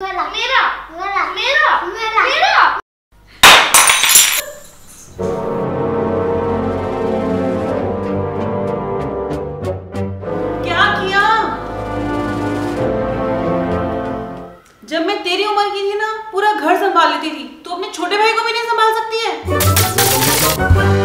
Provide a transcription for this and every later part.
मेरा मेरा मेरा मेरा मेरा। मेरा। क्या किया? जब मैं तेरी उम्र की थी ना पूरा घर संभाल लेती थी तो अपने छोटे भाई को भी नहीं संभाल सकती है?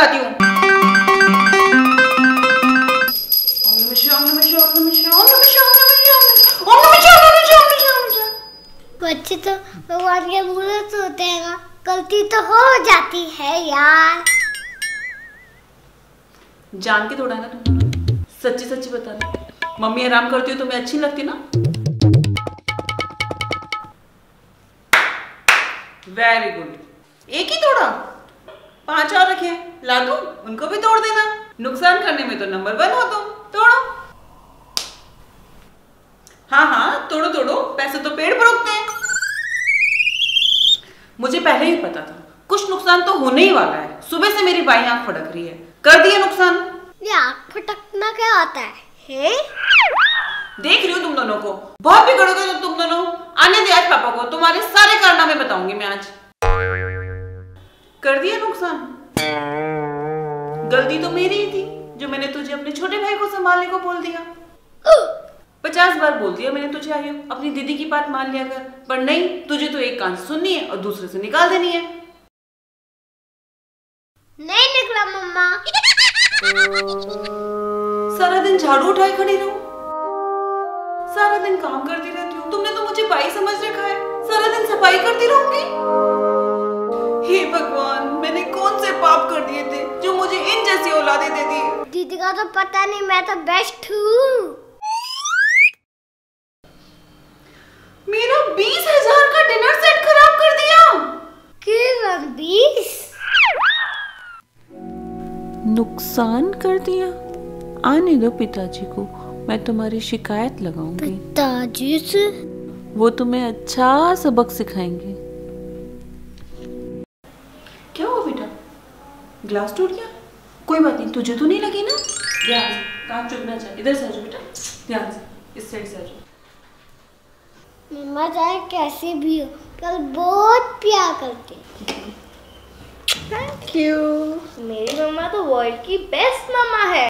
नमः शिवाय। बच्चे तो भगवान के मूर्त होते हैं ना गलती तो हो जाती है यार जान के थोड़ा है ना तुम? सच्ची सच्ची बताना मम्मी आराम करती हो तो मैं अच्छी लगती ना वेरी गुड एक ही तोड़ा पाँच और रखे ला दूँ उनको भी तोड़ देना। नुकसान करने में तो नंबर वन हो तुम। तोड़ो। हाँ हाँ तोड़ो तोड़ो। पैसे तो पेड़ पर उगते हैं। मुझे पहले ही पता था। कुछ नुकसान तो होने ही वाला है। सुबह से मेरी बाई आँख फटक रही है। कर दिया नुकसान। ये आँख फटकना क्या होता है? हे? देख रही हूँ तुम दोनों को। बहुत बिगड़ोगे तो तुम दोनों। आने दे आज पापा को। तुम्हारे सारे कारनामे बताऊँगी मैं आज। कर दिया नुकसान? गलती तो मेरी ही थी जो मैंने तुझे अपने छोटे भाई को संभालने को बोल दिया। पचास बार बोल दिया मैंने तुझे आयु। अपनी दीदी की बात मान लिया कर। पर नहीं तुझे तो एक कान सुननी है और दूसरे से निकाल देनी है। नहीं निकला मम्मा। सारा दिन झाड़ू उठाए खड़ी रहूँ। सारा दिन काम करती रहती हूँ। तुमने तो मुझे बाई समझ रखा है। सारा दिन सफ़ाई करती रहूँगी। हे भगवान मैंने कौन से पाप कर दिए थे जो मुझे इन जैसी औलादे दे दी दीदी का तो पता नहीं मैं तो बेस्ट हूँ। मेरा बीस हज़ार का डिनर सेट खराब कर दिया। किरण बीस? नुकसान कर दिया? आने दो पिताजी को मैं तुम्हारी शिकायत लगाऊँगी। पिताजी से? वो तुम्हें अच्छा सबक सिखाएँगे। ग्लास टूट गया कोई बात नहीं तुझे तो नहीं लगी ना? ध्यान से काम चुपना चाहिए। इधर से आ जाओ बेटा। ध्यान से इस साइड से आ जाओ। मम्मा चाहे कैसे भी हो। कल बहुत प्यार करते थैंक यू मेरी मम्मा तो वर्ल्ड की बेस्ट मम्मा है।